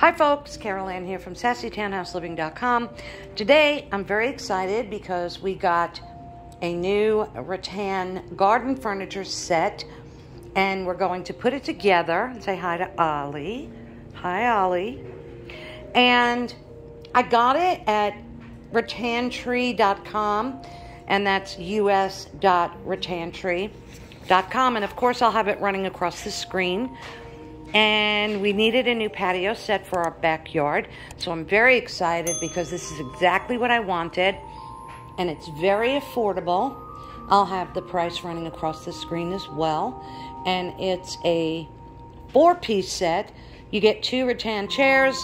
Hi, folks. Carol Ann here from SassyTownhouseLiving.com. Today, I'm very excited because we got a new rattan garden furniture set, and we're going to put it together. And say hi to Ollie. Hi, Ollie. And I got it at rattantree.com, and that's us.rattantree.com. And of course, I'll have it running across the screen and we needed a new patio set for our backyard. So I'm very excited because this is exactly what I wanted and it's very affordable. I'll have the price running across the screen as well. And it's a four piece set. You get two rattan chairs,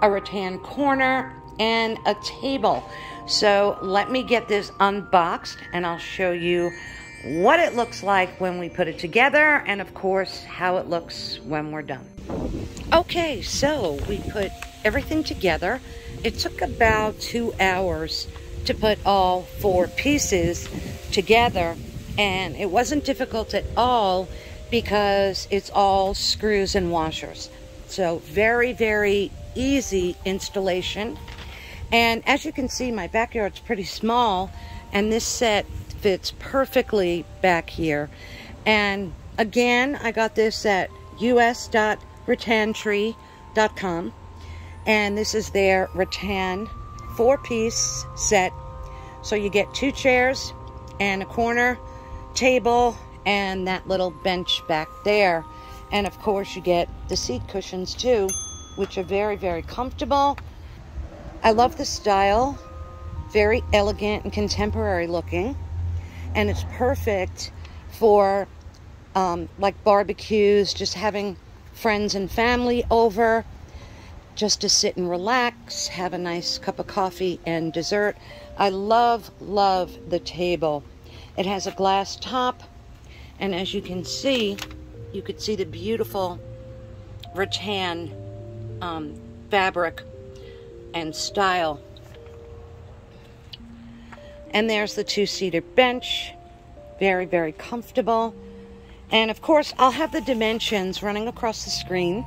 a rattan corner, and a table. So let me get this unboxed and I'll show you what it looks like when we put it together, and of course, how it looks when we're done. Okay, so we put everything together. It took about two hours to put all four pieces together, and it wasn't difficult at all because it's all screws and washers. So, very, very easy installation. And as you can see, my backyard's pretty small, and this set fits perfectly back here. And again, I got this at us.rattantree.com. And this is their rattan four-piece set. So you get two chairs and a corner table and that little bench back there. And of course you get the seat cushions too, which are very, very comfortable. I love the style. Very elegant and contemporary looking and it's perfect for um, like barbecues, just having friends and family over, just to sit and relax, have a nice cup of coffee and dessert. I love, love the table. It has a glass top, and as you can see, you could see the beautiful rattan um, fabric and style and there's the two-seater bench. Very, very comfortable. And of course, I'll have the dimensions running across the screen.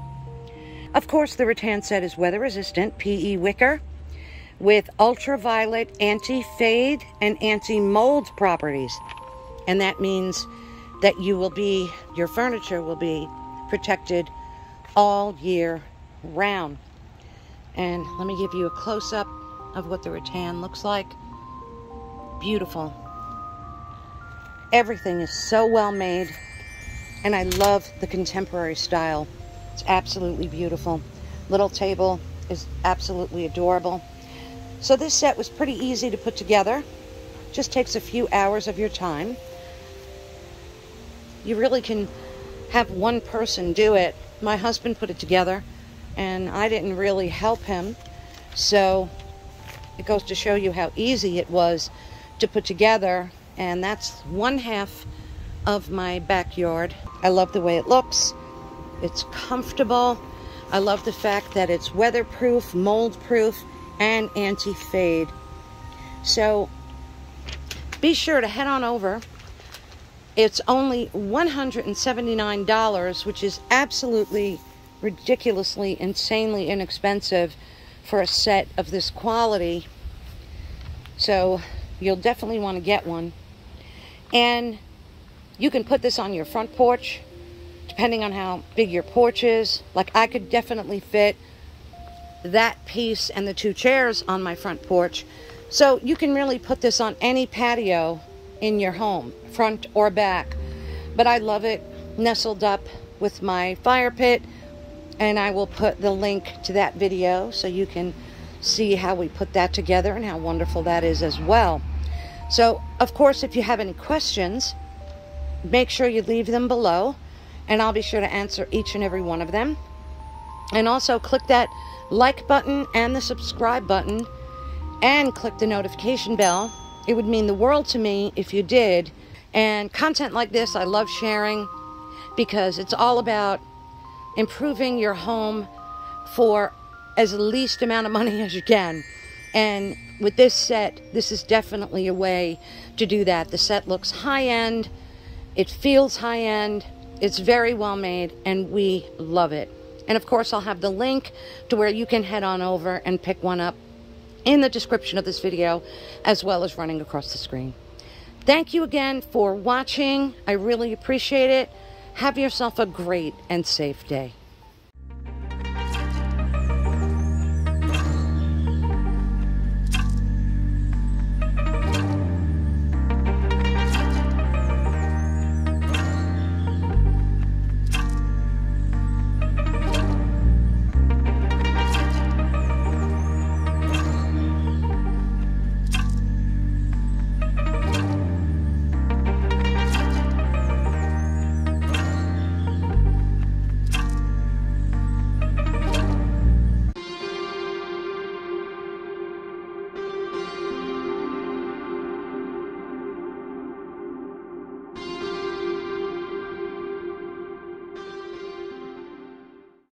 Of course, the rattan set is weather resistant, PE wicker, with ultraviolet anti-fade and anti-mold properties. And that means that you will be, your furniture will be protected all year round. And let me give you a close-up of what the rattan looks like beautiful. Everything is so well made, and I love the contemporary style. It's absolutely beautiful. Little table is absolutely adorable. So this set was pretty easy to put together. Just takes a few hours of your time. You really can have one person do it. My husband put it together, and I didn't really help him. So it goes to show you how easy it was to put together and that's one half of my backyard. I love the way it looks. It's comfortable. I love the fact that it's weatherproof, mold proof, and anti-fade. So be sure to head on over. It's only $179, which is absolutely ridiculously, insanely inexpensive for a set of this quality. So You'll definitely want to get one. And you can put this on your front porch, depending on how big your porch is. Like I could definitely fit that piece and the two chairs on my front porch. So you can really put this on any patio in your home, front or back. But I love it nestled up with my fire pit and I will put the link to that video so you can see how we put that together and how wonderful that is as well. So, of course, if you have any questions, make sure you leave them below and I'll be sure to answer each and every one of them. And also click that like button and the subscribe button and click the notification bell. It would mean the world to me if you did. And content like this, I love sharing because it's all about improving your home for as least amount of money as you can. And with this set, this is definitely a way to do that. The set looks high end, it feels high end, it's very well made, and we love it. And of course, I'll have the link to where you can head on over and pick one up in the description of this video, as well as running across the screen. Thank you again for watching. I really appreciate it. Have yourself a great and safe day.